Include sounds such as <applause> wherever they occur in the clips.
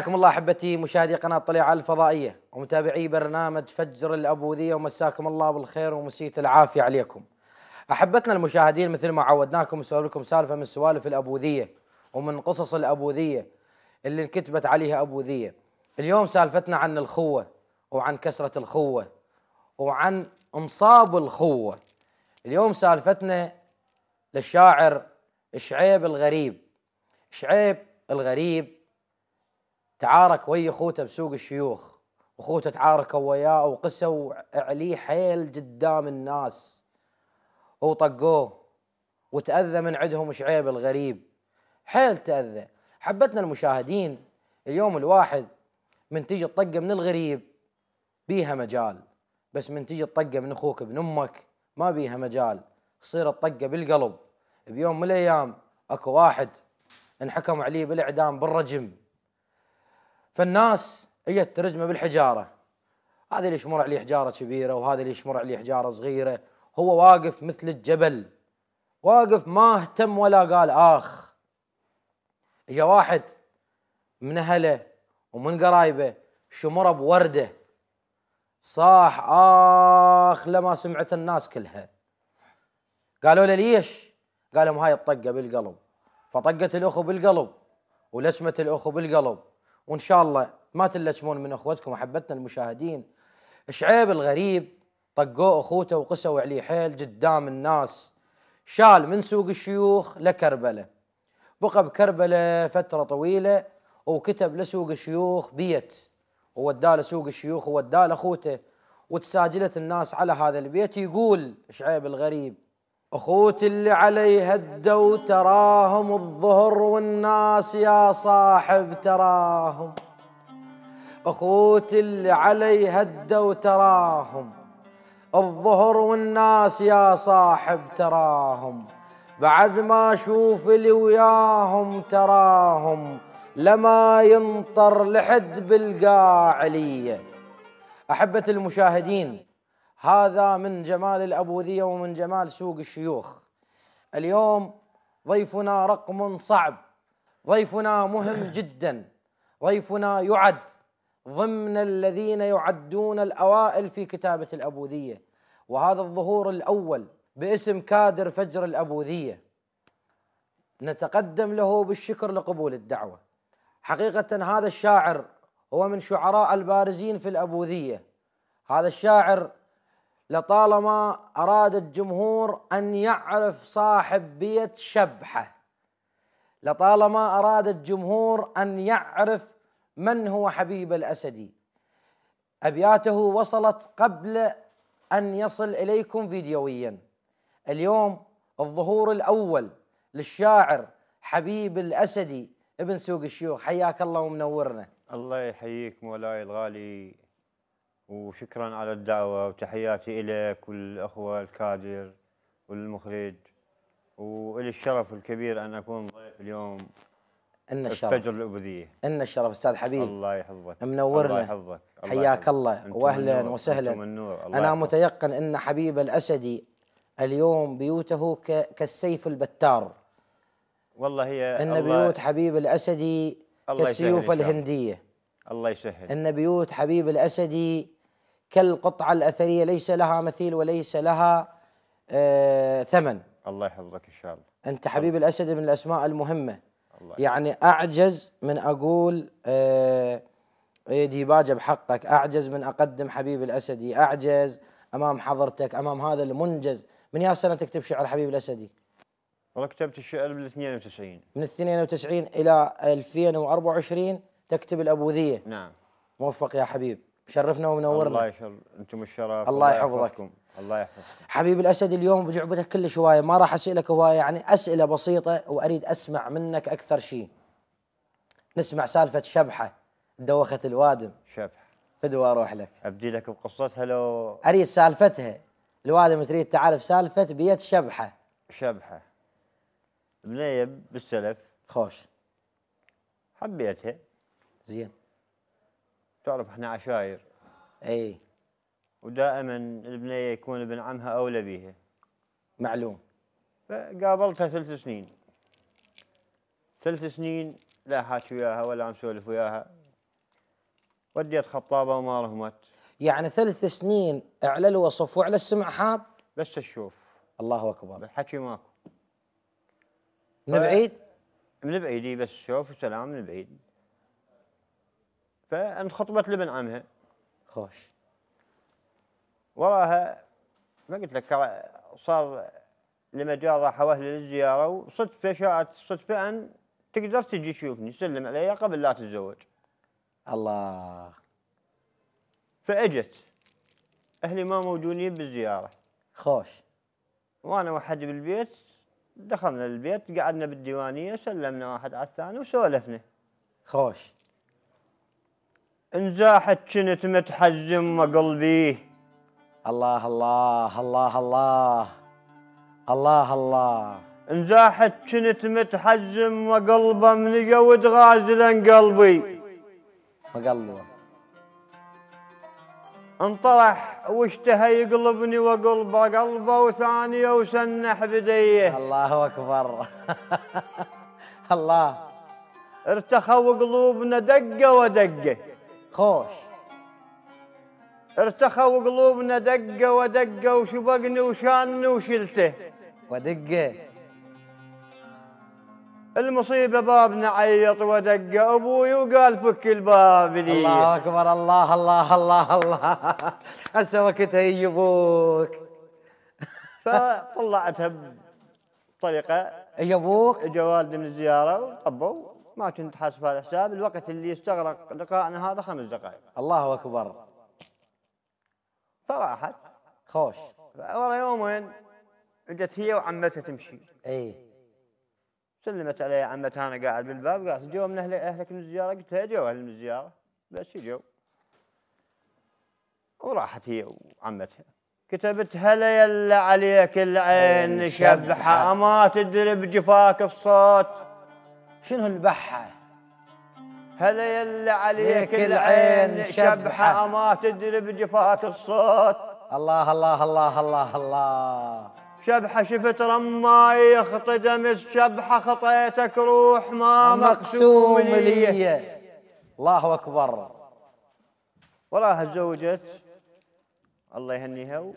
حياكم الله أحبتي مشاهدي قناة طليعة الفضائية ومتابعي برنامج فجر الأبوذية ومساكم الله بالخير ومسيت العافية عليكم. أحبتنا المشاهدين مثل ما عودناكم نسولف لكم سالفة من سوالف الأبوذية ومن قصص الأبوذية اللي انكتبت عليها أبوذية. اليوم سالفتنا عن الخوة وعن كسرة الخوة وعن انصاب الخوة. اليوم سالفتنا للشاعر شعيب الغريب. شعيب الغريب تعارك ويا اخوته بسوق الشيوخ. اخوته تعاركوا وياه وقسوا عليه حيل قدام الناس. وطقوه وتأذى من عندهم شعيب الغريب. حيل تأذى. حبتنا المشاهدين اليوم الواحد من تيجي تطقه من الغريب بيها مجال. بس من تيجي تطقه من أخوك ابن أمك ما بيها مجال. تصير الطقه بالقلب. بيوم من الأيام اكو واحد انحكم عليه بالإعدام بالرجم. فالناس اجت ترجمة بالحجارة. هذا اللي يشمر عليه حجارة كبيرة وهذا اللي يشمر عليه حجارة صغيرة. هو واقف مثل الجبل. واقف ما اهتم ولا قال آخ. إجا واحد من أهله ومن قرايبه شمره بوردة. صاح آخ لما سمعت الناس كلها. قالوا له ليش؟ قال لهم هاي الطقة بالقلب. فطقت الأخو بالقلب ولشمت الأخو بالقلب. وإن شاء الله ما تلجمون من أخوتكم احبتنا المشاهدين. شعيب الغريب طقوه أخوته وقسوا عليه حيل قدام الناس. شال من سوق الشيوخ لكربلة. بقى بكربلة فترة طويلة وكتب لسوق الشيوخ بيت. ووداه لسوق الشيوخ ووداه لأخوته. وتساجلت الناس على هذا البيت. يقول شعيب الغريب اخوتي اللي علي هدوا تراهم الظهر والناس يا صاحب تراهم. اخوتي اللي علي هدوا تراهم الظهر والناس يا صاحب تراهم. بعد ما أشوف اللي وياهم تراهم لما ينطر لحد بالقاعليه أحبة المشاهدين هذا من جمال الأبوذية ومن جمال سوق الشيوخ. اليوم ضيفنا رقم صعب ضيفنا مهم <coughs> جدا ضيفنا يعد ضمن الذين يعدون الأوائل في كتابة الأبوذية. وهذا الظهور الأول باسم كادر فجر الأبوذية. نتقدم له بالشكر لقبول الدعوة. حقيقة هذا الشاعر هو من شعراء البارزين في الأبوذية. هذا الشاعر لطالما أراد الجمهور أن يعرف صاحب بيت شبحة. لطالما أراد الجمهور أن يعرف من هو حبيب الأسدي. أبياته وصلت قبل أن يصل إليكم فيديويا. اليوم الظهور الأول للشاعر حبيب الأسدي ابن سوق الشيوخ. حياك الله ومنورنا. الله يحييك مولاي الغالي. وشكرا على الدعوة وتحياتي لك والأخوة الكادر والمخرج ولي الشرف الكبير أن أكون ضيف اليوم إن الشرف. فجر الأبدية إن الشرف أستاذ حبيب. الله يحفظك. منورنا. الله يحفظك. حياك الله. واهلا وسهلا. النور. أنا يحفظك. متيقن إن حبيب الاسدي اليوم بيوته كالسيف البتار. والله هي إن بيوت حبيب الاسدي كالسيوف الهندية. الله يسهل. إن بيوت حبيب الاسدي كالقطعة الأثرية ليس لها مثيل وليس لها آه ثمن. الله يحفظك إن شاء الله. أنت حبيب الأسد من الأسماء المهمة. الله يعني أعجز من أقول آه ديباجة بحقك. أعجز من أقدم حبيب الأسدي أعجز أمام حضرتك أمام هذا المنجز. من يا سنة تكتب شعر حبيب الأسدي والله كتبت الشعر بال 92 من 92 إلى 2024 تكتب الأبوذية نعم. موفق يا حبيب. شرفنا ومنورنا. الله يشرف أنتم الشرف. الله يحفظك. الله يحفظك. حبيب الأسد اليوم بجعبتك كل هوايه ما راح أسألك هوايه يعني أسئلة بسيطة وأريد أسمع منك أكثر شيء. نسمع سالفة شبحة دوخه الوادم. شبحه فدوى أروح لك. أبدي لك بقصتها لو أريد سالفتها. الوادم تريد تعرف سالفة بيت شبحة. شبحة. بنيه بالسلف. خوش. حبيتها. زين. تعرف إحنا عشاير. اي ودائما البنيه يكون ابن عمها اولى بيها معلوم. فقابلتها ثلاث سنين. ثلاث سنين لا حاكي وياها ولا عم سولف وياها. وديت خطابة وما رهمت. يعني ثلاث سنين اعلى الوصف واعلى السمع حاب؟ بس تشوف. الله أكبر. الحكي ماكو. من بعيد؟ من بعيد بس شوف وسلام من بعيد. فانخطبت لابن عمها. خوش. وراها ما قلت لك صار لمجال راحوا أهلي للزيارة وصدفة شاءت صدفة أن تقدر تجي تشوفني سلم علي قبل لا تتزوج. الله. فأجت. أهلي ما موجودين بالزيارة. خوش. وأنا وحدي بالبيت دخلنا البيت قعدنا بالديوانية سلمنا واحد على الثاني وسولفنا. خوش. انزاحت كنت متحزم وقلبي. الله الله الله الله. الله الله. انزاحت كنت متحزم وقلبه من جود غازلا قلبي. مقلوه انطرح واشتهى يقلبني وقلبه قلبه وثانية وسنح بديه. الله أكبر. <laughs> الله. ارتخوا قلوبنا دقة ودقة. خوش. ارتخوا قلوبنا دقة ودقة وشبقني وشاني وشلته. ودقة. المصيبة بابنا عيط ودق أبوي وقال فك الباب لي. الله أكبر الله الله الله الله. هسه وقتها يجيبوك. فطلعتها بطريقة يجيبوك؟ اجا والدي من الزيارة وطبوا. ما كنت حاسب هذا الحساب الوقت اللي استغرق لقائنا هذا خمس دقائق. الله أكبر. فراحت خوش. ورا يومين اجت هي وعمتها تمشي. إي. سلمت علي عمتها أنا قاعد بالباب قالت جو من أهل أهلك من الزيارة. قلت لها جو أهل من الزيارة. بس جو وراحت هي وعمتها. كتبت هلا يلا عليك العين. شبحة اما تدري بجفاك الصوت. شنو البحة؟ هلا يلا عليك ليك العين شبحة. شبحة. اما تدري بجفاك الصوت. الله الله الله الله الله. شبحة شفت رماي يخطي دمس شبحة خطيتك روح ما مقسوم لي. الله أكبر. وراها تزوجت الله يهنيها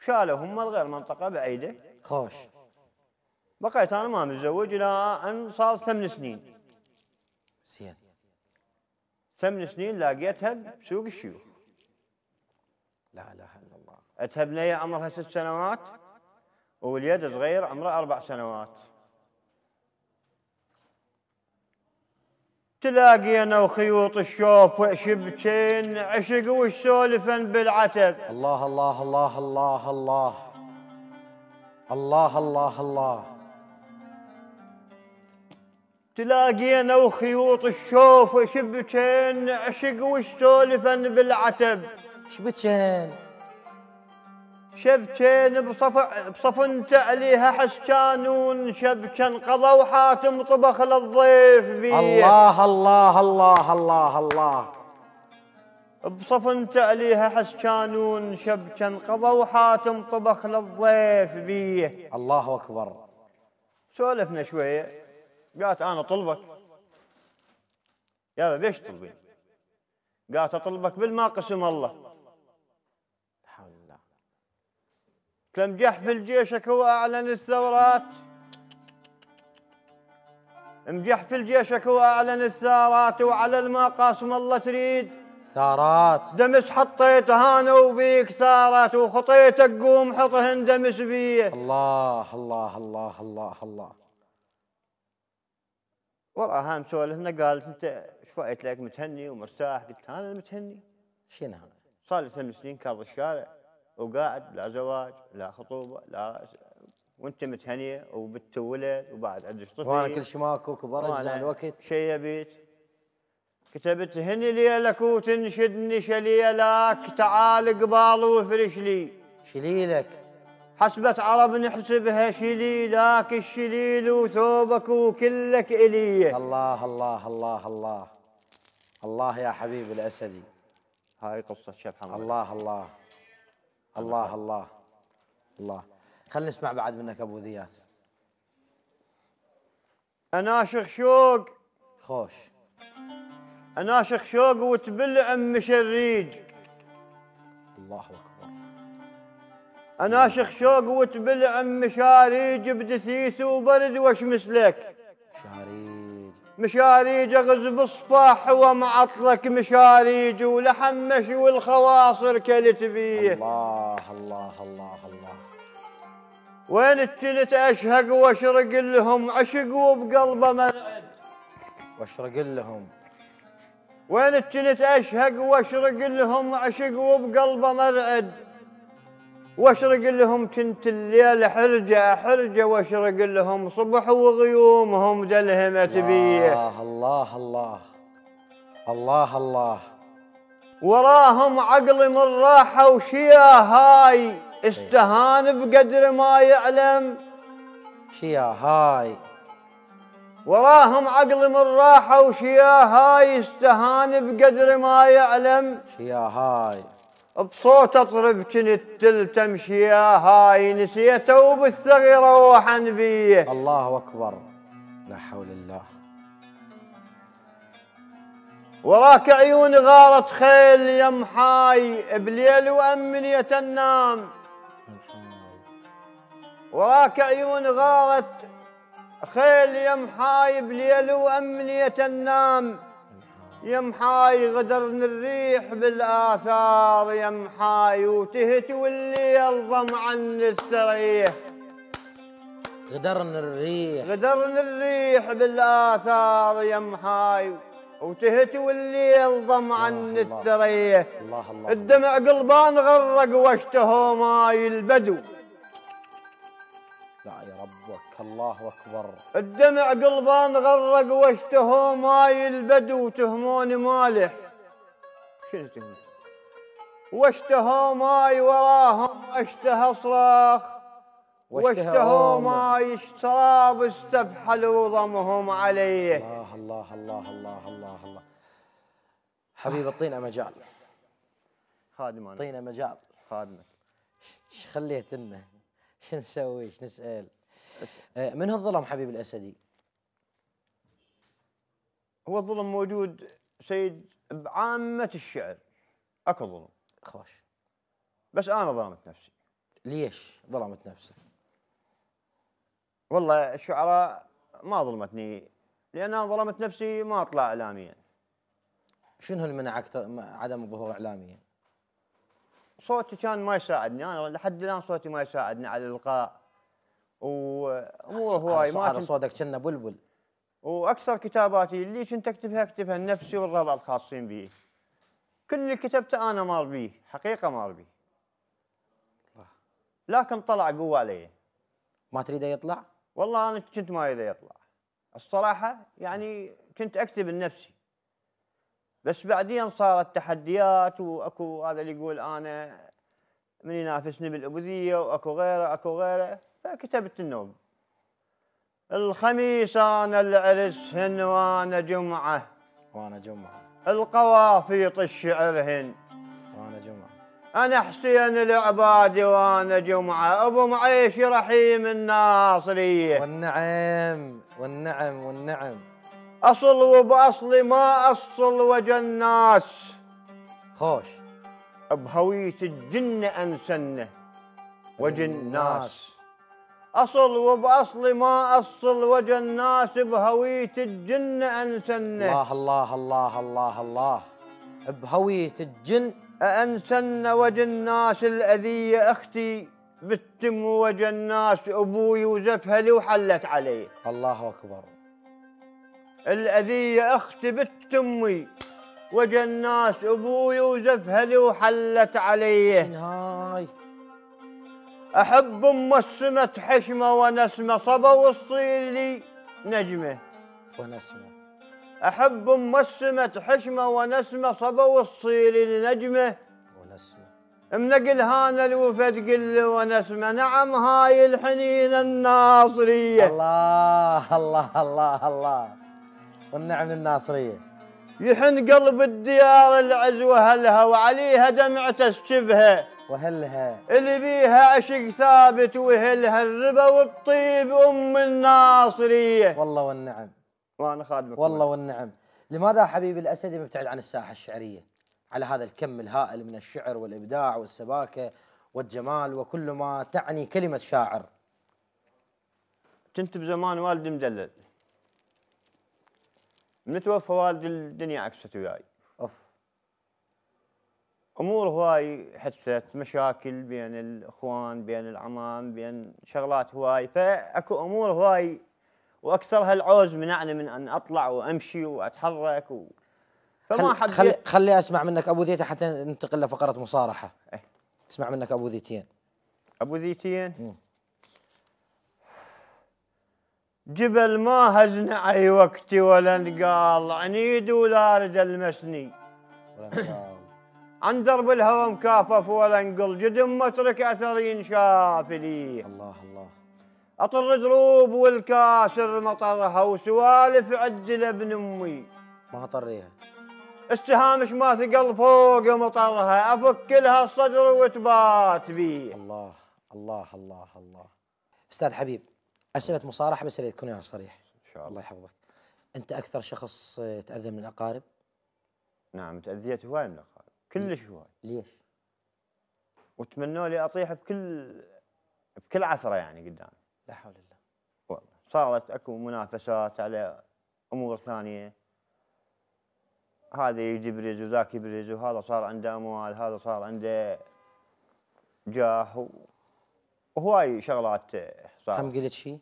وشالوا هم الغير منطقة بعيدة. خوش. بقيت أنا ما متزوج إلى أن صار ثمان سنين. زين ثمان سنين لاقيتها بسوق الشيوخ. لا إله إلا الله. عندها بنية عمرها ست سنوات واليد صغير عمره أربع سنوات. تلاقينا وخيوط الشوف وشبكين عشق وسولفا بالعتب. الله الله الله الله الله. الله الله الله. تلاقينا وخيوط الشوف وشبكين عشق وسولفا بالعتب. شبكين؟ شبكين بصف بصفن عليها حسكانون شبكن قضوا حاتم طبخ للضيف بيه الله الله الله الله الله. بصفن عليها حسكانون شبكن قضوا حاتم طبخ للضيف بيه الله أكبر. سولفنا شوية. قالت أنا طلبك. يا بيش تطلبين قالت أطلبك بالما قسم الله. حول الله. تمجح في الجيشك وأعلن الثورات. مجح في الجيشك وأعلن الثارات وعلى الماء قاسم الله تريد. ثارات. دمس حطيت هانا وبيك ثارات وخطيتك قوم حطهن دمس بيه. الله الله الله الله الله. وراها مسولفنا قالت أنت إيش فايت لك؟ متهني ومرتاح. قلت أنا متهني. شنو هذا؟ صار لي ثمان سنين كاظ الشارع وقاعد لا زواج لا خطوبة لا وأنت متهنية وبت ولد وبعد عندك طفل وأنا كل شيء ماكو كبر وأنا اجزاء الوقت. شي بيت كتبت هني ليلك وتنشدني شليلك تعال قبال وافرش لي. شليلك. حسبة عرب نحسبها شليلك الشليل وثوبك وكلك إلي. الله الله الله الله. الله يا حبيب الأسدي. هاي قصة شبح الله الله الله. الله الله. الله. خلينا نسمع بعد منك أبو ذياس أنا شخشوق خوش. اناشخ شوق وتبلع ام شريج الله اناشخ شوق وتبلع ام شاريج بدثيث وبرد وش مثلك شاريج مشاريج أغز بالصفاح ومعطلك مشاريج ولحمش والخواصر كلت بيه الله الله الله الله. وين التلت أشهق وأشرق لهم عشق وبقلبه مرعد وأشرق لهم. وين التلت أشهق وأشرق لهم عشق وبقلبه مرعد واشرق لهم كنت الليل حرجة حرجة واشرق لهم صبح وغيومهم دلهمت بيه الله الله الله الله الله. وراهم عقل من راحة وشيا هاي. استهان بقدر ما يعلم. شيا هاي. وراهم عقل من راحة وشيا هاي. استهان بقدر ما يعلم. شيا هاي. بصوت اطرب كنت تلتم شيا هاي نسيته وبالثغرة وحن بيه. الله أكبر. لا حول الله. وراك عيون غارت خيل يمحاي بليل وأمنية النام وراك عيون غارت خيل يمحاي بليل وأمنية النام يمحاي غدرن الريح بالآثار يمحاي وتهت والليل ضمعا السريح. غدرن الريح. غدرن الريح بالآثار يمحاي وتهت والليل ضمعا الله الله. السريح. الله الله. الدمع قلبان غرق واشتهوا ماي البدو يا الله أكبر. الدمع قلبان غرق واشتهوا ماي البدو تهمون مالح شنو تهمون واشتهوا ماي وراهم اشتهى صراخ. واشتهوا ماي شراب استفحلوا ضمهم عليه الله الله الله الله الله الله. حبيب اعطينا مجال. خادم اعطينا مجال. خادمك. إيش خليت لنا. إيش نسوي؟ إيش نسأل؟ من هالظلم حبيب الأسدي؟ هو الظلم موجود سيد بعامة الشعر. أكو ظلم. خوش. بس أنا ظلمت نفسي. ليش ظلمت نفسك؟ والله الشعراء ما ظلمتني. لأن أنا ظلمت نفسي ما أطلع اعلاميا. شنو اللي منعك عدم الظهور اعلاميا؟ صوتي كان ما يساعدني. أنا لحد الآن صوتي ما يساعدني على الالقاء وامور هواي ما على صوتك كنا بلبل. وأكثر كتاباتي اللي كنت اكتبها أكتبها لنفسي والربع الخاصين بي. كل اللي كتبته أنا مار بيه حقيقة مار بيه لكن طلع قوة علي. ما تريده يطلع؟ والله أنا كنت ما اريد يطلع. الصراحة يعني كنت أكتب لنفسي بس بعدين صارت تحديات وأكو هذا اللي يقول أنا من ينافسني بالأبوذية وأكو غيره أكو غيره. فكتبت النوم. الخميس أنا العرس هن وأنا جمعة. وأنا جمعة. القوافيط الشعر هن. وأنا جمعة. أنا حسين العبادي وأنا جمعة. أبو معيش رحيم الناصريه والنعم والنعم والنعم. أصل وباصلي ما أصل وجه الناس خوش. بهوية الجن انسنه وجه الناس أصل وباصلي ما أصل وجه الناس بهوية الجن انسنه الله الله الله الله الله. بهوية الجن. انسن وجه الناس الأذية أختي بالتم وجه الناس أبوي وزفها لي وحلت علي الله أكبر. الأذية أختي بنت أمي وجه الناس أبوي وزفها لي وحلت عليه. شن هاي أحب أم السمة حشمة ونسمة صبا والصير لي نجمة. ونسمة. أحب أم السمة حشمة ونسمة صبا والصير لي نجمة. ونسمة. منقل هانا الوفد قل ونسمة نعم هاي الحنين الناصرية. الله الله الله الله. والنعم الناصرية. يحن قلب الديار العز وهلها وعليها دمعة الشبهة. وهلها. اللي بيها عشق ثابت وهلها الربا والطيب أم الناصرية. والله والنعم. وأنا خادمك والله والنعم. لماذا حبيبي الاسدي مبتعد عن الساحة الشعرية؟ على هذا الكم الهائل من الشعر والإبداع والسباكة والجمال وكل ما تعني كلمة شاعر. كنت بزمان والدي مدلل من توفى والدي الدنيا عكست وياي؟ أمور هواي حدثت مشاكل بين الأخوان بين العمام بين شغلات هواي فأكو أمور هواي واكثرها العوز منعني من أن أطلع وأمشي وأتحرك و... فما خل حبيت خلي, خلي أسمع منك أبوذية حتى ننتقل لفقرة مصارحة إيه. أسمع منك أبوذيتين أبو ذيتين مم. جبل ما هزن أي وقتي ولا نقال عنيد ولا رجل مسني ولا مجال. عن درب الهوى مكافف ولا نقل جدم مترك أثر ينشاف لي. الله الله. أطر دروب والكاسر مطرها وسوالف عدل ابن أمي. ما طريها. استهامش ما ثقل فوق مطرها أفك لها الصدر وتبات بيه الله الله الله الله. أستاذ حبيب أسئلة مصارحة بس اريد تكون صريح. إن شاء الله. يحفظك. أنت أكثر شخص تأذى من الأقارب؟ نعم تاذيت هواي من الاخوان كلش هواي. ليش؟ وتمنوا لي أطيح بكل بكل عثره يعني قدام لا حول الله. والله. صارت أكو منافسات على أمور ثانية. هذا يجي يبرز وذاك يبرز وهذا صار عنده أموال هذا صار عنده جاه و- وهواي شغلات هم صارت قلت شيء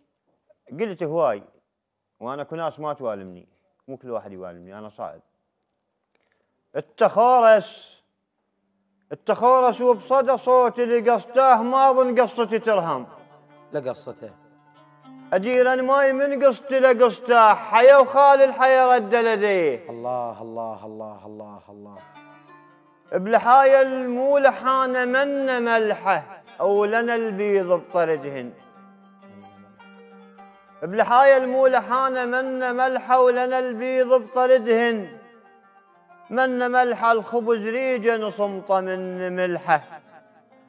قلت هواي. وأنا اكو ناس ما توالمني. مو كل واحد يوالمني أنا صعب التخارس التخارس وبصدى صوتي اللي قصته ما أظن قصتي ترهم. لا قصته أدير أنا ماي من قصتي لقصته حيا وخال الحيا رد لديه. الله الله الله الله الله. بلحايا المولحانة من ملحة أو لنا البيض بطردهن. بلحايا المولحانة من ملحة ولنا البيض بطردهن. من ملحة الخبز ريجا صمطة من ملحة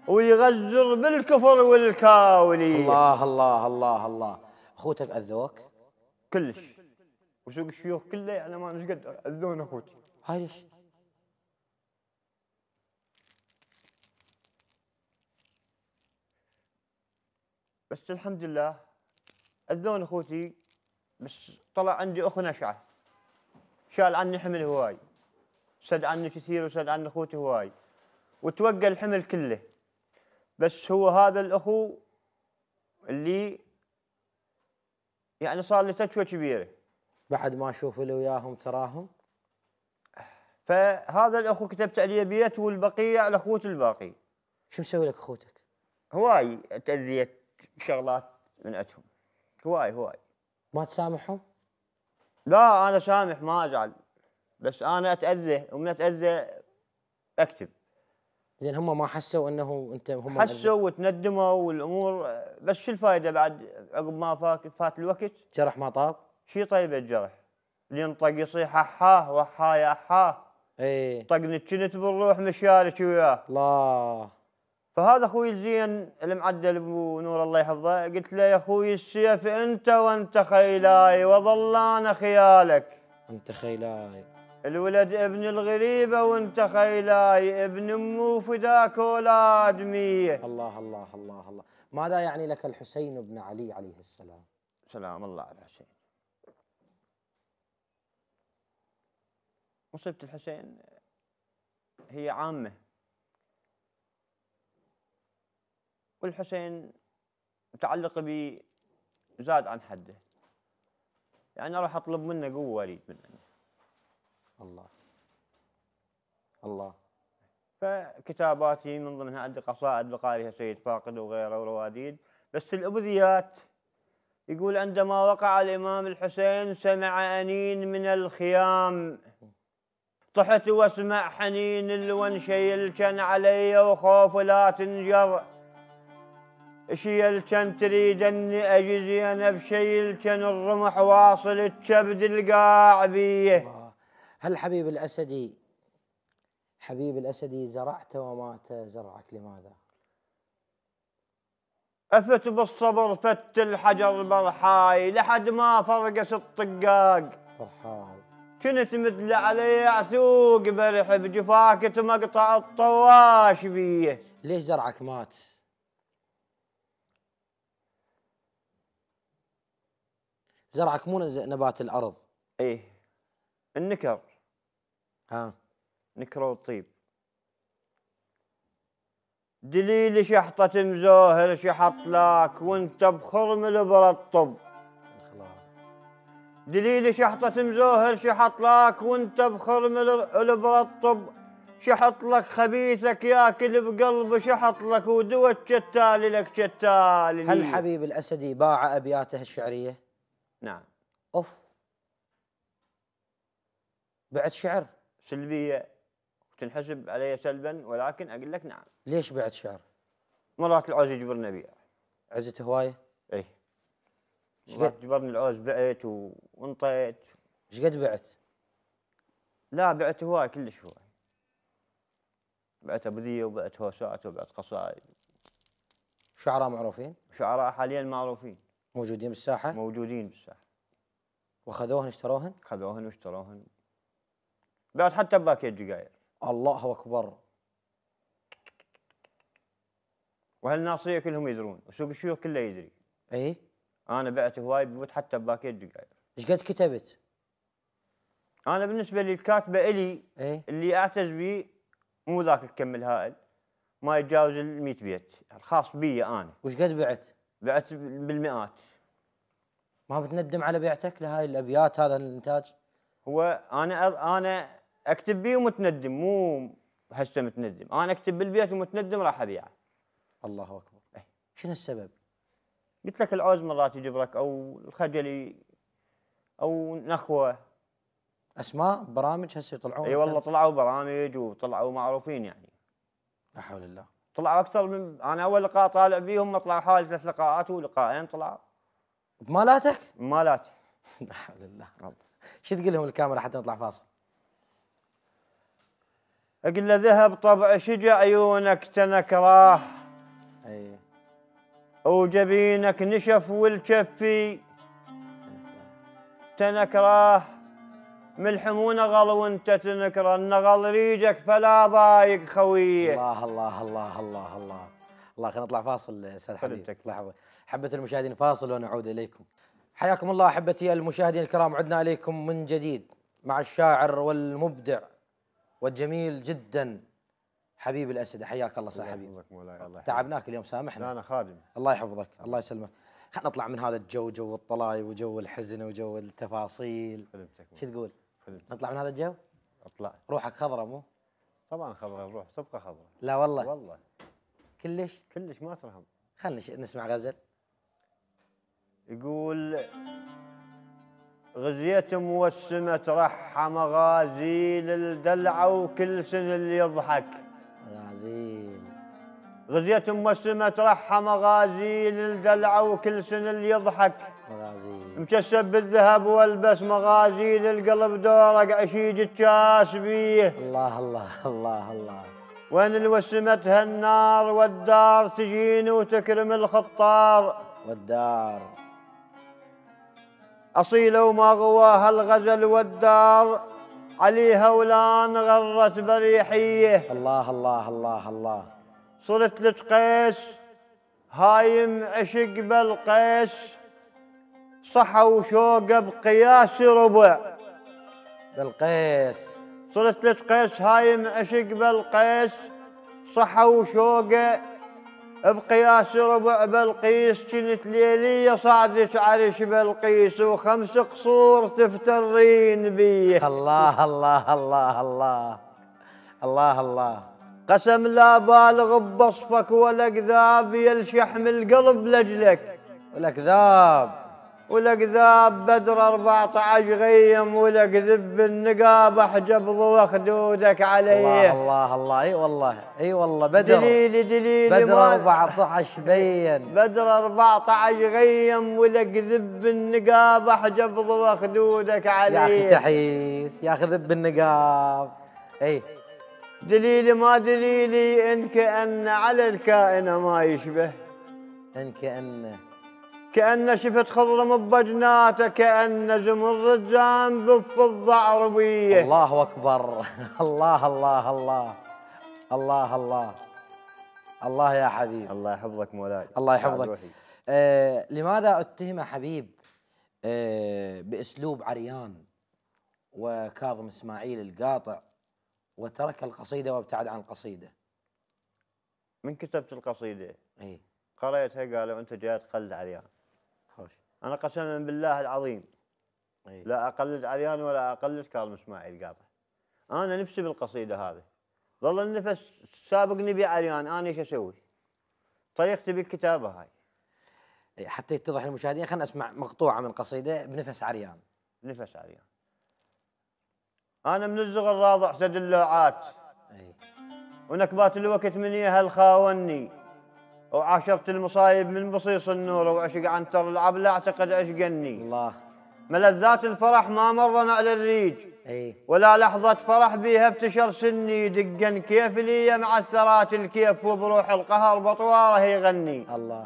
ويغزر بالكفر والكاولي الله الله الله الله. أخوتك أذوك؟ كلش. وسوق الشيوخ كله يعني ما إيش قد اذون أخوتي. هاي ليش؟ بس الحمد لله اذون أخوتي بس طلع عندي اخو نشعة شال عني حمل هواي. سد عني كثير وسد عني أخوتي هواي. وتوقى الحمل كله. بس هو هذا الأخو اللي يعني صار له تشوه كبيرة. بعد ما أشوف اللي وياهم تراهم. فهذا الأخو كتبت عليه بيت والبقية على اخوتي الباقي. شو مسوي لك أخوتك؟ هواي تأذيت شغلات من عندهم. هواي هواي. ما تسامحهم؟ لا أنا سامح ما أزعل. بس أنا أتأذى ومن أتأذى أكتب. زين هم ما حسوا إنه أنت هم حسوا وتندموا والأمور بس شو الفائده بعد عقب ما فات, فات الوقت؟ جرح ما طاب؟ شي طيب الجرح. اللي ينطق يصيح احاه وحاه يا احاه إيه. طقني كنت بالروح مشارك وياه الله. فهذا أخوي الزين المعدل أبو نور الله يحفظه قلت له يا أخوي السيف أنت وأنت خيلاي وظلان خيالك. أنت خيلاي. الولد ابن الغريبة وانت خيلاي ابن أمه فداك أولاد مية. الله الله الله الله. ماذا يعني لك الحسين بن علي عليه السلام؟ سلام الله على الحسين. مصيبة الحسين هي عامة. والحسين متعلق بي زاد عن حده. يعني أروح أطلب منه قوة أريد منه. الله. الله. فكتاباتي من ضمنها عندي قصائد بقارئها سيد فاقد وغيره ورواديد. بس الابذيات يقول عندما وقع الإمام الحسين سمع أنين من الخيام. طحت واسمع حنين الونشيل كان علي وخوف لا تنجر. شيل كان تريد اني أجزي أنا بشيل كان الرمح واصل الكبد القاع بيه. هل حبيب الاسدي حبيب الاسدي زرعت ومات زرعك لماذا؟ أفت بالصبر فت الحجر برحاي لحد ما فرقس الطقاق. فرحاي كنت مثل علي يعسوق برح بجفاك تمقطع الطواش بيه. ليش زرعك مات؟ زرعك مو نبات الأرض. إيه. النكر. ها. نكر والطيب دليل شحطة مزوهر شحط لك وانت بخرم البرطب دليل شحطة مزوهر شحط لك وانت بخرم البرطب شحط لك خبيثك ياكل بقلب شحط لك ودوة شتالي لك شتالي هل. حبيب الأسدي باع أبياته الشعرية؟ نعم. أوف. بعت شعر. سلبية. تنحسب علي سلبا ولكن أقول لك نعم. ليش بعت شعر؟ مرات العوز يجبرني أبيع. عزت هواية؟ اي إيش مرات قد؟ جبرني العوز بعت وانطيت. إيش قد بعت؟ لا بعت هواي كلش هواي بعت ابذيه وبعت هوسات وبعت قصائد شعراء معروفين؟ شعراء حاليا معروفين. موجودين بالساحة؟ موجودين بالساحة. واخذوهن اشتروهن؟ خذوهن واشتروهن. بعت حتى بباكيت جقاير الله أكبر. وهالناصيه كلهم يدرون؟ وسوق الشيوخ كله يدري. اي أنا بعت هواي بعت حتى بباكيت جقاير إيش قد كتبت؟ أنا بالنسبة لي الكاتبة إلي اي اللي أعتز به مو ذاك الكم الهائل ما يتجاوز ال 100 بيت. الخاص بي أنا. وش قد بعت؟ بعت بالمئات. ما بتندم على بيعتك لهاي الأبيات هذا الإنتاج؟ هو أنا أنا اكتب بيه ومتندم مو هسه متندم أنا اكتب بالبيت ومتندم راح أبيعه الله أكبر إيه. شنو السبب؟ قلت لك العوز مرات يجبرك أو الخجلي أو نخوة أسماء برامج هسه يطلعون إي والله طلعوا برامج وطلعوا معروفين يعني لا حول الله طلعوا أكثر من أنا أول لقاء طالع بيهم طلعوا حوالي ثلاث لقاءات ولقاءين طلعوا بمالاتك؟ مالات <laughs> لا حول الله. شو تقول لهم الكاميرا حتى نطلع فاصل؟ له ذهب طبع شجع عيونك تنكراه أي. وجبينك نشف والكفي تنكراه ملحمون غل وانت تنكر النغل ريجك فلا ضايق خويه الله الله الله الله الله. الله خلينا نطلع فاصل أستاذ حبيب. يحفظك حبة المشاهدين فاصل ونعود إليكم. حياكم الله أحبتي المشاهدين الكرام عدنا إليكم من جديد مع الشاعر والمبدع والجميل جدا. حبيب الأسد حياك الله أستاذ حبيب. يحفظك مولاي. تعبناك اليوم لا سامحنا أنا خادم. الله يحفظك الله يسلمك. خلينا نطلع من هذا الجو جو الطلاي وجو الحزن وجو التفاصيل. شو تقول؟ نطلع من هذا الجو؟ اطلع. روحك خضرة مو؟ طبعا خضراء الروح تبقى خضراء. لا والله. والله. كلش؟ كلش ما ترهم. خلنا ش- نسمع غزل. يقول غزيت موسمة رحى مغازيل الدلع وكل سن اللي يضحك. غازيل غزيت موسمة رحى مغازيل الدلع وكل سن اللي يضحك. مغازيل مكسب بالذهب والبس مغازيل القلب دورق عشيج الكاس بيه. الله الله الله الله. وين اللي وسمتها النار والدار تجيني وتكرم الخطار. والدار. أصيلة وما غواها الغزل والدار. عليها ولان غرت بريحية. الله الله الله الله. صرت لك قيس هايم عشق بالقيس. صحى وشوقه بقياس ربع. بالقيس. صرت لك قيس هايم عشق بالقيس. صحى وشوقه بقياس ربع بالقيس كنت ليلية صعدت عرش بالقيس وخمس قصور تفترين بيه. الله الله الله الله الله الله. قسم لا بالغ بوصفك ولا كذاب يلشحم القلب لاجلك والاكذاب ولكذاب بدر 14 غيم ولكذب بالنقاب أحجب ضوى خدودك الله عليه. الله الله إي والله إي والله. بدر دليلي دليلي بدر ما- 14 بين. بدر 14 غيم ولكذب بالنقاب أحجب ضوى خدودك يا أخي عليه. تحيس يا أخي ذب النقاب. إي. دليلي ما دليلي أن كأن على الكائن ما يشبه. أن كانه كأن شفت خضر بجناته كأن زمرد زان بفضة عربية الله أكبر. <laughs> الله الله الله. الله الله. الله يا حبيب. الله يحفظك مولاي. الله يحفظك. آه لماذا اتهم حبيب آه بأسلوب عريان وكاظم إسماعيل القاطع وترك القصيدة وابتعد عن القصيده من كتبت القصيدة؟ اي قريتها؟ قالوا أنت جاي تقلد عريان. خوش. أنا قسما بالله العظيم. اي لا أقلد عريان ولا أقلد كاظم إسماعيل قاطع. أنا نفسي بالقصيدة هذه. ظل النفس سابقني بعريان أنا إيش أسوي؟ طريقتي بالكتابة هاي. إيه، حتى يتضح للمشاهدين خلينا نسمع مقطوعة من قصيدة بنفس عريان. نفس عريان. أنا من الصغر راضع سد اللوعات. اي ونكبات الوقت من يهل خاوني. وعاشرت المصايب من بصيص النور وعشق عنتر العب لا أعتقد عشقني الله. ملذات الفرح ما مرنا على الريج. إي. ولا لحظة فرح بيها بتشر سني. دقا كيف لي مع الثرات الكيف وبروح القهر بطواره يغني. الله.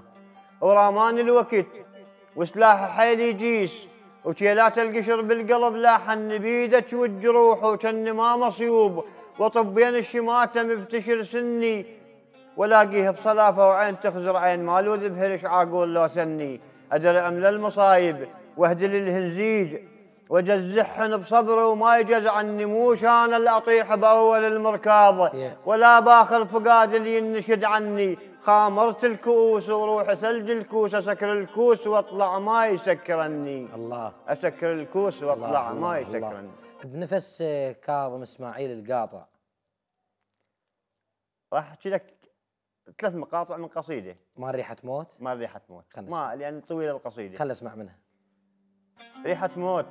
ورامان الوقت وسلاح حيلي جيس وشيلات القشر بالقلب لاحن بيدك والجروح وكن ما مصيوب. وطب بين الشماتة مبتشر سني. ولاقيه بصلافة وعين تخزر عين مالوذ بهرش عاقول لو سني. أدرع من المصايب واهدل الهنزيج وجزحن بصبر وما يجز عني مو شان اللي أطيح بأول المركاض. ولا باخر فقاد اللي ينشد عني. خامرت الكؤوس وروح ثلج الكوس أسكر الكوس وأطلع ما يسكرني. الله. أسكر الكوس وأطلع ما. يسكرني. بنفس كاظم إسماعيل القاطع. راح احكي لك ثلاث مقاطع من قصيدة. ما ريحة موت؟ ما ريحة موت. ما لأن طويلة القصيدة. خلنا نسمع منها. ريحة موت.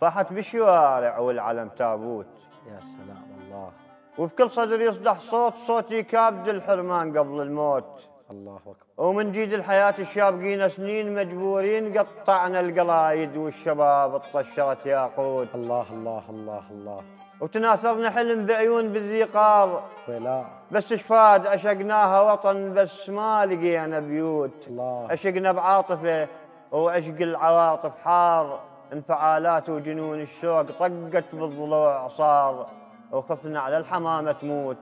فاحت بالشوارع والعلم تابوت. يا سلام الله. وفي كل صدر يصدح صوت صوتي كابد الحرمان قبل الموت. الله أكبر. ومن جيد الحياة الشابقين سنين مجبورين قطعنا القلايد والشباب طشرت ياقوت الله الله الله الله. وتناثرنا حلم بعيون بالذيقار ولا. بس شفاد عشقناها وطن بس ما لقينا بيوت. الله. عشقنا بعاطفة وعشق العواطف حار. انفعالات وجنون الشوق طقت بالضلوع صار. وخفنا على الحمامة تموت.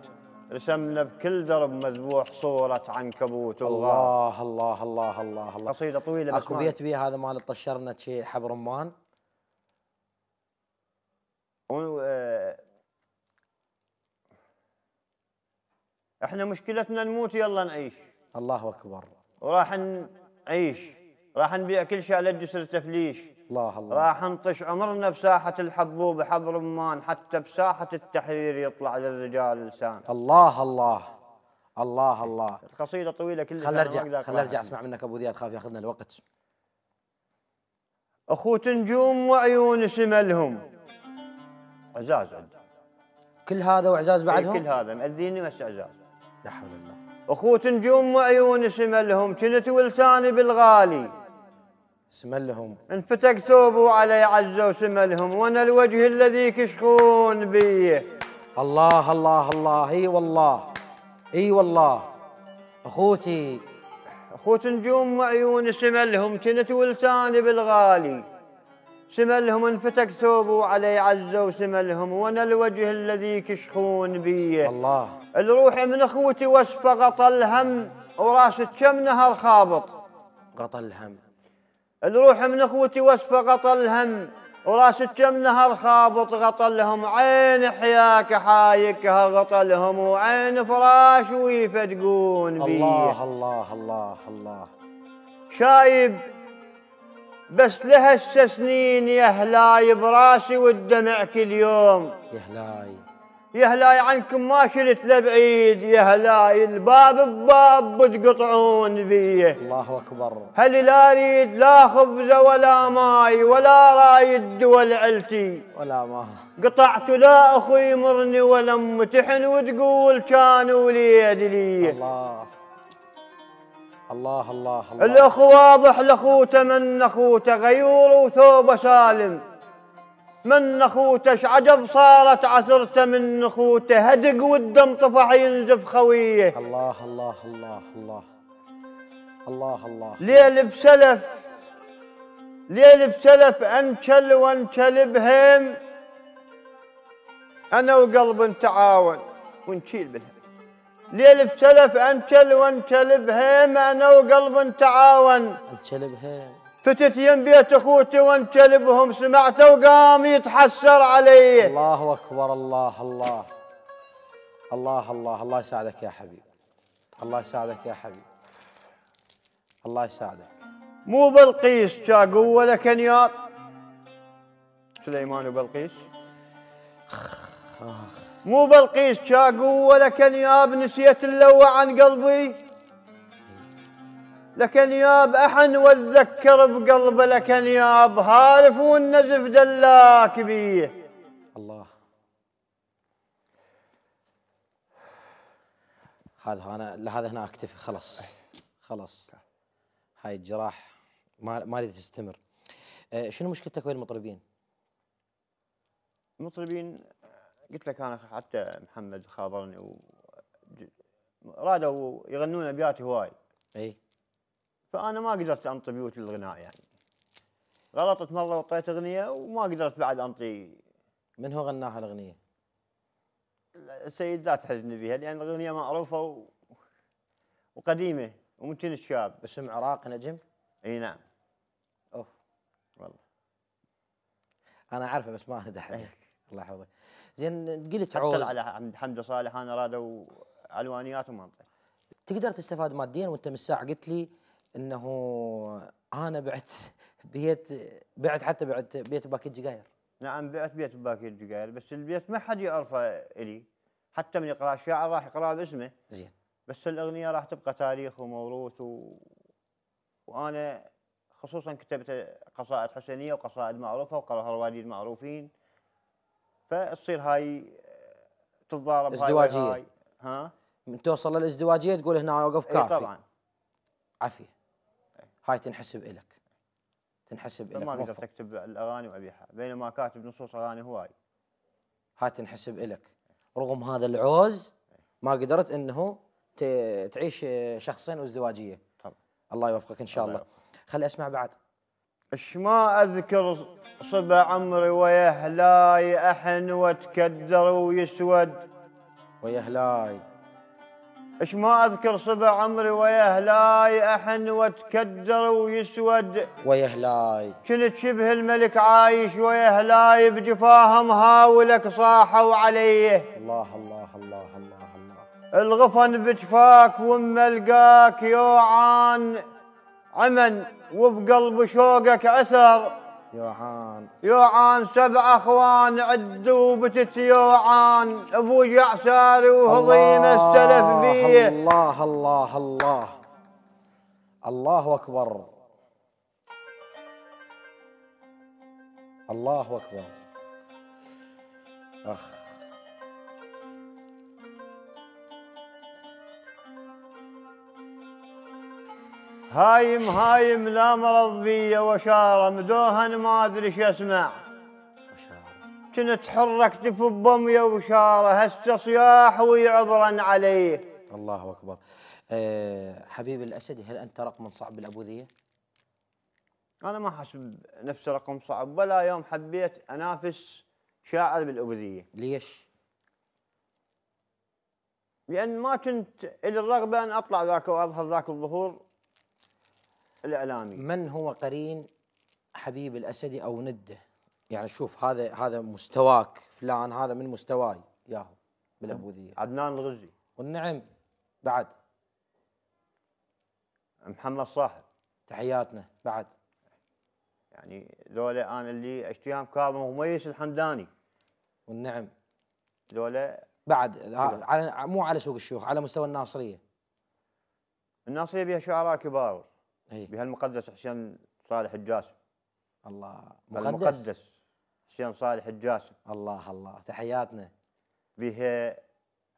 رسمنا بكل درب مذبوح صورة عنكبوت الله الله الله الله الله. قصيدة طويلة بس أكو بيت بيه هذا مال طشرنا شي حب رمان و- آه، إحنا مشكلتنا نموت يلا نعيش. الله أكبر. وراح نعيش راح نبيع كل شيء على جسر تفليش الله الله. راح نطش عمرنا بساحة الحبوب حب رمان حتى بساحة التحرير يطلع للرجال لسان الله الله. الله الله. القصيدة طويلة كلها خل ارجع خل ارجع. أسمع منك أبو ذياد خاف ياخذنا الوقت. أخوت نجوم وعيون سملهم. عزاز عندي. كل هذا واعزاز بعدهم؟ كل هذا مأذيني بس عزاز لا حول الله. أخوت نجوم وعيون سملهم كنت ولساني بالغالي. سملهم انفتق ثوبه علي عزة وسملهم وأنا الوجه الذي يكشخون بيه الله الله الله. إي والله إي والله. أخوتي. اخوت نجوم وعيون سملهم كنت ولساني بالغالي. سملهم انفتق ثوبه علي عزة وسملهم وأنا الوجه الذي يكشخون بيه الله. الروح من اخوتي وصفه غطى الهم وراس كم نهر خابط غطى الهم. الروح من اخوتي وصفه غطى الهم وراس كم نهر خابط غطى لهم عين حياك حايكها غطى لهم وعين فراش ويفتقون بيه الله الله الله الله. شايب بس لها سنين يهلاي براسي والدمع كل يوم يا هلاي يهلاي عنكم ما شلت لبعيد يهلاي الباب بباب بتقطعون بيه. الله أكبر. هل لا أريد لا خبز ولا ماي ولا رايد دول عيلتي ولا ما. قطعت لا أخوي مرني ولا امتحن وتقول كان وليد لي. الله. الله الله الله. الأخ واضح لاخوته من اخوته غيور وثوبه سالم. من اخوته اش عجب صارت عثرته من اخوته هدق والدم طفح ينزف خويه. الله الله الله الله. الله الله. ليل بسلف ليل بسلف أنشل وانشل بهم أنا وقلب تعاون ونشيل بالهم. ليل بسلف انشل وانشل بهم أنا وقلب تعاون. انشلبها فتت يم بيت اخوتي وانشلبهم سمعته وقام يتحسر علي الله أكبر الله الله. الله الله الله يساعدك يا حبيب. الله يساعدك يا حبيب. الله يساعدك. مو بلقيس شا قوة لكن يا سليمان وبلقيس. مو بلقيس شا قوة لكن ياب نسيت اللوى عن قلبي. لكن ياب أحن وأتذكر بقلبه لكن ياب هارف والنزف دلاك بيه. الله. هذا أنا لهذا هنا أكتفي خلاص. خلاص. هاي الجراح ما ما أريد تستمر آه، شنو مشكلتك وين المطربين؟ المطربين قلت لك أنا حتى محمد خابرني و رادوا يغنون أبياتي هواي. إي. فأنا ما قدرت أنطي بيوت للغناء يعني. غلطت مرة وطيت أغنية وما قدرت بعد أنطي. من هو غناها الأغنية؟ السيد لا تحرجني بها لأن الأغنية معروفة و... وقديمة وممكن الشاب باسم عراق نجم؟ إي نعم. أوف. والله. أنا عارفه بس ما اريد احرجك الله يحفظك. زين قلت حتى عوز على حمد صالح أنا رادوا علوانيات وما انطيت تقدر تستفاد ماديا وأنت من الساعة قلت لي إنه أنا بعت <laughs> بيت بعت حتى بعت بيت باكيت سجاير نعم بعت بيت باكيت جقاير بس البيت ما حد يعرفه إلي. حتى من يقرأ الشاعر راح يقرأ باسمه. زين. بس الأغنية راح تبقى تاريخ وموروث و... وأنا خصوصا كتبت قصائد حسينية وقصائد معروفة وقرأها رواديد معروفين. فتصير هاي تتضارب ازدواجية. هاي ها؟ من توصل للازدواجية تقول هنا اوقف اي كافي. طبعا. عافيه هاي تنحسب إلك. تنحسب إلك فما قدرت موفق. اكتب الأغاني وأبيعها بينما كاتب نصوص أغاني هواي هاي. تنحسب إلك. رغم هذا العوز ما قدرت إنه تعيش شخصين وازدواجية. طبعا. الله يوفقك إن شاء الله الله. خلي أسمع بعد. اش ما أذكر صبع عمري ويا هلاي أحن وأتكدر ويسود. ويا هلاي اش ما أذكر صبع عمري ويا هلاي أحن وأتكدر ويسود. ويا هلاي كنت شبه الملك عايش ويا هلاي بجفاها مهاولك صاحوا عليه. الله الله الله الله الله. الغفن بجفاك وما لقاك يوعان. عمن وبقلب شوقك اثر يوعان يوعان سبع أخوان عدوا بتت يوعان أبو جعساري وهضيم السلف بيه الله الله الله. الله أكبر. الله أكبر. أخ. هايم هايم لا مرض بي وشارة مدوهن ما أدري شو اسمع كنت حركت في بمية وشارة هسه صياح ويعبرن عليه. الله أكبر. أه حبيبي الاسدي هل أنت رقم صعب بالأبوذية؟ أنا ما حسب نفسي رقم صعب ولا يوم حبيت أنافس شاعر بالأبوذية. ليش؟ لأن ما كنت الرغبة أن أطلع ذاك وأظهر ذاك الظهور. الإعلامي. من هو قرين حبيب الاسدي أو نده؟ يعني شوف هذا هذا مستواك فلان هذا من مستواي. ياهو بالأبوذية. عدنان الغزي. والنعم بعد. محمد صاحب تحياتنا بعد. يعني ذولا أنا اللي اشتيهم كاظم وميس الحمداني. والنعم ذولا. بعد. على مو على سوق الشيوخ على مستوى الناصرية. الناصرية بها شعراء كبار. اي بها المقدس حسين صالح الجاسم. الله. مقدس؟ المقدس حسين صالح الجاسم. الله الله. تحياتنا. بها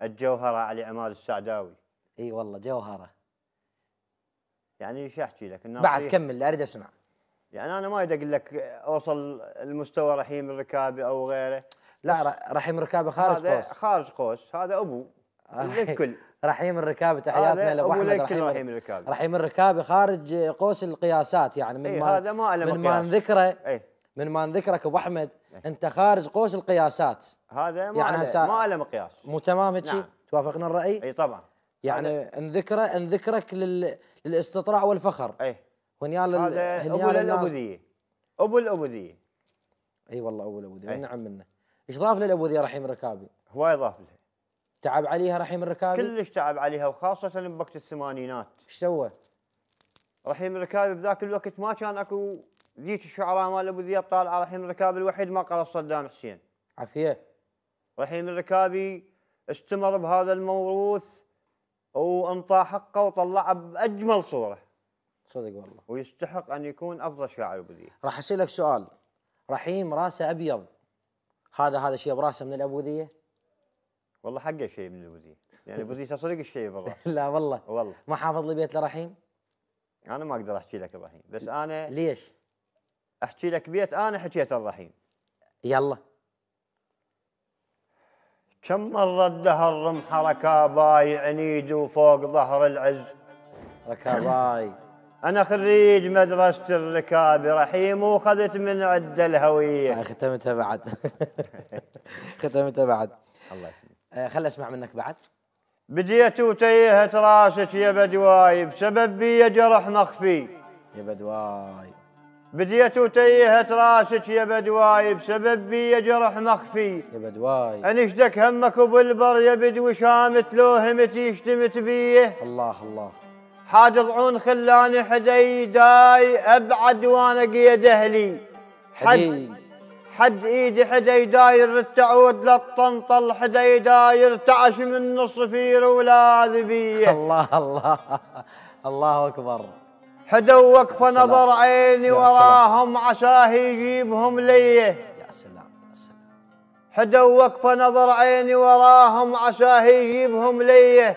الجوهرة علي عماد السعداوي. إي والله جوهرة. يعني شو أحكي لك؟ بعد كمل أريد أسمع. يعني أنا ما أريد أقول لك أوصل المستوى رحيم الركابي أو غيره. لا رحيم ركابه خارج قوس. خارج قوس. هذا أبو. للكل <laughs> رحيم الركابي تحياتنا لأبو أحمد رحيم رحيم الركابي. رحيم الركابي خارج قوس القياسات يعني من ما هذا ما له من ما. نذكره من ما نذكرك أبو أحمد أنت خارج قوس القياسات. هذا ما يعني له ما له مقياس مو تمام هيك نعم. توافقنا الرأي؟ إي طبعا. يعني نذكره نذكرك لل... للاستطراء والفخر. إي. ونيال ال- هنيال الابوذيه أبو الأبوذية. إي والله أبو الابوذي أي. والنعم منه. إيش ضاف للأبوذية رحيم الركابي؟ هو يضاف لها تعب عليها رحيم الركابي؟ كلش تعب عليها وخاصة بوقت الثمانينات. إيش سوى؟ رحيم الركابي بذاك الوقت ما كان أكو ذيك الشعراء مال أبو ذياب طالعه رحيم الركابي الوحيد ما قرا صدام حسين. عافية. رحيم الركابي استمر بهذا الموروث وانطى حقه وطلعه بأجمل صورة. صدق والله. ويستحق أن يكون أفضل شاعر أبو ذياب. راح أسألك سؤال. رحيم راسه أبيض. هذا هذا شيء براسه من الأبوذية؟ والله حقه شيء من ذياب يعني ذياب صدق الشيء <laughs> بالراس لا والله. والله. ما حافظ لي بيت لرحيم؟ أنا ما أقدر أحكي لك الرحيم بس أنا ليش؟ أحكي لك بيت أنا حكيت الرحيم يلا. كم مرة الدهر رمح ركاباي عنيد وفوق ظهر العز؟ ركاباي أنا خريج مدرسة الركاب رحيم وخذت من عدة الهوية. ختمتها بعد. <laughs> ختمتها بعد. الله يسلمك. خل أسمع منك بعد. بديت وتيهت راسك يا بدواي بسبب بي جرح مخفي. يا بدواي. بديت وتيهت راسك يا بدواي بسبب بي جرح مخفي. يا بدواي. انشدك همك وبالبر يا بدوي شامت لو همت يشتمت بيه. الله الله. حاج ضعون خلاني حديداي أبعد وأنا قيد أهلي. حد حد إيدي حدي داير التعود للطنطل حدي داير تعش من الصفير ولا ذبيه الله الله الله أكبر. حدو وقف يا سلام. نظر عيني وراهم عساه يجيبهم ليه. يا سلام يا سلام. حدو وقف نظر عيني وراهم عساه يجيبهم ليه.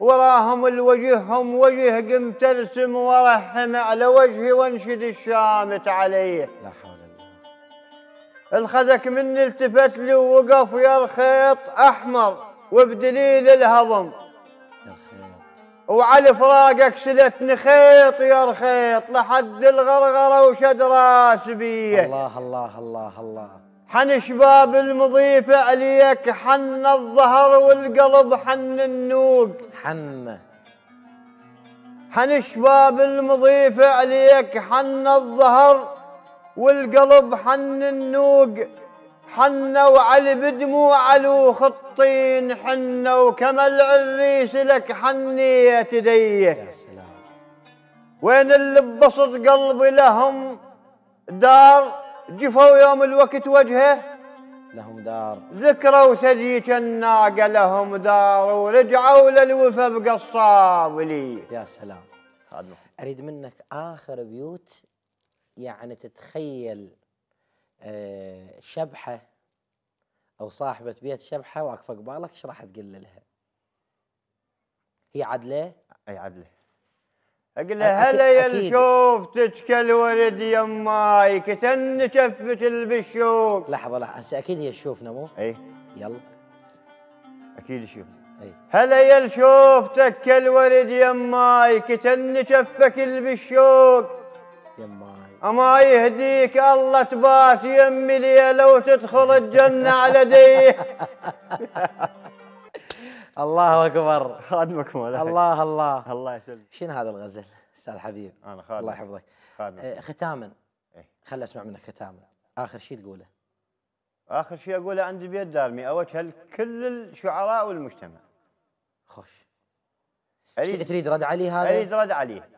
وراهم الوجههم وجه قمت ارسم ورحم على وجهي وانشد الشامت عليه. لا الخذك مني التفت لي ووقف يا الخيط أحمر وبدليل الهضم. وعلى فراقك سلتني خيط يا رخيط لحد الغرغرة وشد راس بيه. الله الله الله الله. حن شباب المضيف عليك حن الظهر والقلب حن النوق. حن حن شباب المضيف عليك حن الظهر والقلب حن النوق حنا وعلي بدموع علو خطين حنا وكما العريس لك حنية ديه يا سلام. وين اللي ببسط قلبي لهم دار جفوا يوم الوقت وجهه. لهم دار. ذكروا ثديك الناقة لهم دار ورجعوا للوفا بقصاب لي يا سلام. أريد منك آخر بيوت يعني تتخيل آه، شبحة أو صاحبة بيت شبحة واقفة قبالك إيش راح تقول لها؟ هي عدلة؟ أي عدلة. أقول له أكيد- هلا يا أكيد. شوفتك كالورد يماي كتن شفت البشوق لحظة لحظة. هسه أكيد هي تشوفنا مو؟ أي. يلا. أكيد شوف أي. هلا يا شوفتك كالورد يماي كتن شفك البشوق يماي أما يهديك الله تبات يمي ليله وتدخل الجنة على ديه <laughs> الله أكبر. خادمك مولاي الله الله. الله يسلمك. شنو هذا الغزل أستاذ حبيب؟ أنا خادمك. الله يحفظك. خادمك. آه، ختاما. إيه. خل أسمع منك ختاما. آخر شيء تقوله؟ آخر شيء أقوله عندي بيت دارمي. اوجه لكل الشعراء والمجتمع. إيش اريد تريد رد علي هذا؟ أريد رد عليه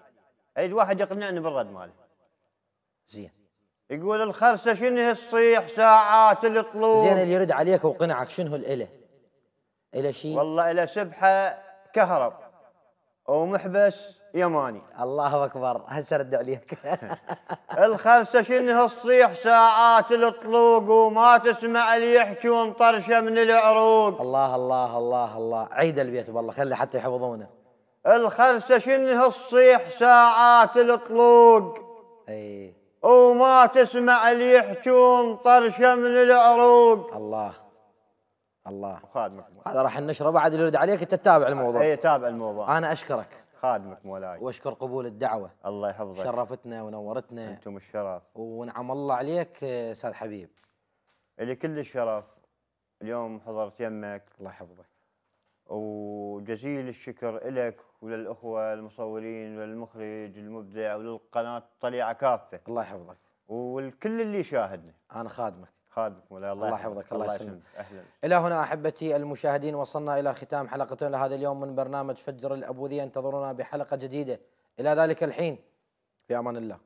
أريد واحد يقنعني بالرد ماله. زين. يقول الخرسة شنو تصيح ساعات الطلوع زين اللي يرد عليك وقنعك شنو الإله؟ إله شيء والله إلى سبحه كهرب ومحبس يماني. الله أكبر هسه رد عليك. <laughs> الخرسة شنو تصيح ساعات الطلوق وما تسمع اللي يحجون طرشة من العروق؟ الله الله الله الله. عيد البيت والله خلي حتى يحفظونه. الخرسة شنو تصيح ساعات الطلوق اي وما تسمع اللي يحجون طرشة من العروق. الله. الله. وخادمك هذا راح نشره بعد اللي يرد عليك أنت تتابع الموضوع. اي تابع الموضوع. أنا أشكرك. خادمك مولاي. وأشكر قبول الدعوة. الله يحفظك. شرفتنا ونورتنا. أنتم الشرف. ونعم الله عليك أستاذ حبيب. لي كل الشرف. اليوم حضرت يمك. الله يحفظك. وجزيل الشكر لك وللأخوة المصورين وللمخرج المبدع وللقناة طليعة كافة. الله يحفظك. والكل اللي يشاهدنا أنا خادمك. خادمك مولاي الله, الله يحفظك، الله يسلمك. أهلا. إلى هنا أحبتي المشاهدين وصلنا إلى ختام حلقتنا لهذا اليوم من برنامج فجر الأبوذية. انتظرونا بحلقة جديدة. إلى ذلك الحين في أمان الله.